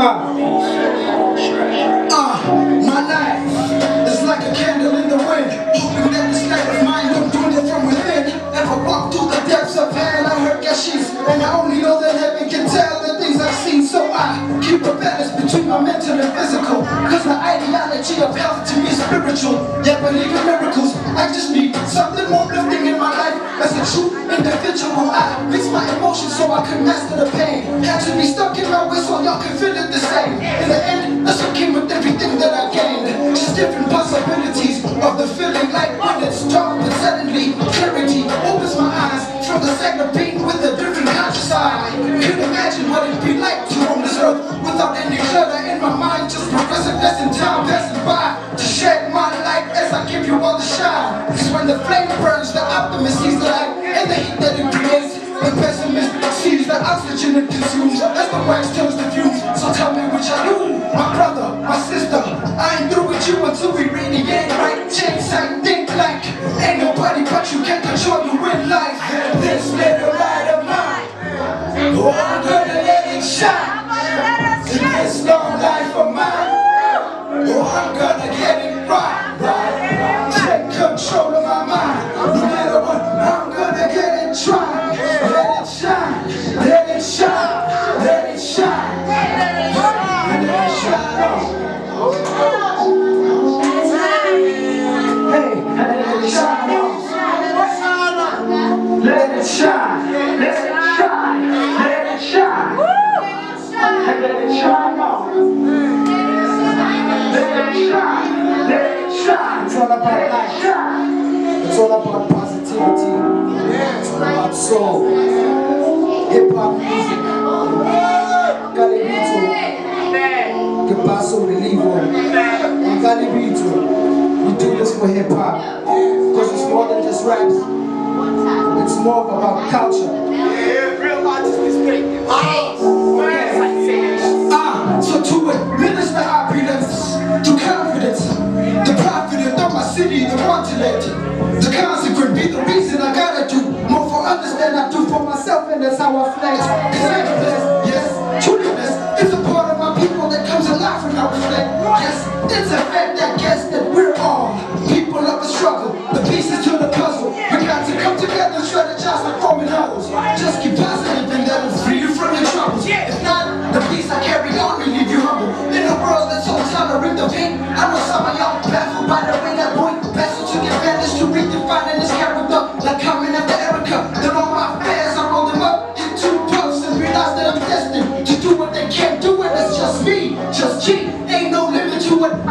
Uh, uh, my life is like a candle in the wind, hoping that this light of mine don't do it from within. Ever walk through the depths of hell, I hurt Gashish, and I only know that heaven can tell the things I've seen, so I keep a balance between my mental and physical, cause the ideology of health to me is spiritual, yet believe in miracles, I just so I can master the pain. Had to be stuck in my way so y'all can feel it the same. In the end, that's what came with everything that I gained. Just different possibilities of the feeling like when it's dark, but suddenly clarity opens my eyes from the segment being with a different conscious eye. Could imagine what it'd be like to roam this earth without any clutter in my mind, just progressiveness and time passing by to shed my light as I give you all the shine. Cause when the flame burns, the optimist sees the light and the heat that it creates. Oxygen it consumes as the wax turns to fumes. So tell me which I do, my brother, my sister. I ain't through with you until we radiate right. Change I think like ain't nobody but you can control you in life. This little light of mine, oh I'm gonna let it shine. In this long life it shine, let it shine. Hey, let it shine. Let it shine, let it shine, let it shine. Let it shine. Let it shine, let it shine. It's all about. It's all about positivity. It's all about soul. Hip hop music. Que paso de libro. And Calibito. We do this for hip hop. Because it's more than just raps. It's more about culture. Ah, so to administer opulence, to confidence, the confident of my city, the wanted The consequent be the reason I gotta do more for others than I do for myself, and that's how I flex. Cause yes, it's a fact that guess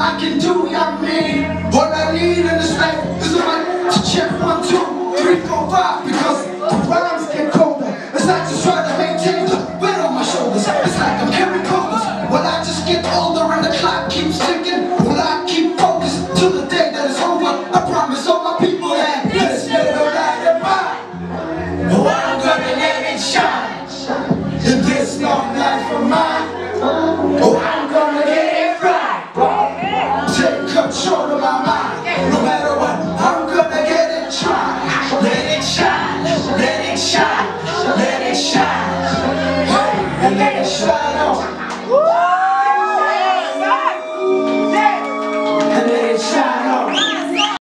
I can do, young man. What I need in this life is a man to check one, two, three, four, five. Because the rhymes get colder. It's not just trying to maintain the weight on my shoulders. It's like I'm carrying covers. Well, I just get older and the clock keeps ticking. will I keep focused till the day that is over. I promise all my people that this little light of mine. Oh, I'm gonna let it shine. In this long life of mine. and they can shine on.